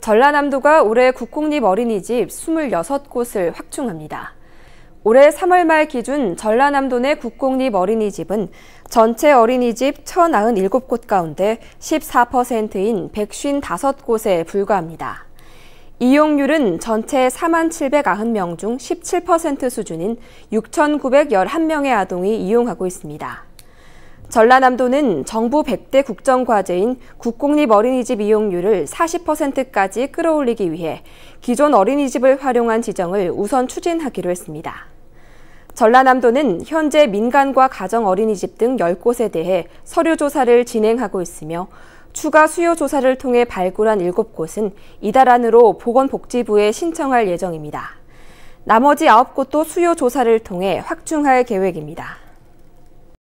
전라남도가 올해 국공립 어린이집 26곳을 확충합니다. 올해 3월 말 기준 전라남도 내 국공립 어린이집은 전체 어린이집 1,097곳 가운데 14%인 155곳에 불과합니다. 이용률은 전체 4만 790명 중 17% 수준인 6,911명의 아동이 이용하고 있습니다. 전라남도는 정부 100대 국정과제인 국공립 어린이집 이용률을 40%까지 끌어올리기 위해 기존 어린이집을 활용한 지정을 우선 추진하기로 했습니다. 전라남도는 현재 민간과 가정 어린이집 등 10곳에 대해 서류 조사를 진행하고 있으며 추가 수요 조사를 통해 발굴한 7곳은 이달 안으로 보건복지부에 신청할 예정입니다. 나머지 9곳도 수요 조사를 통해 확충할 계획입니다.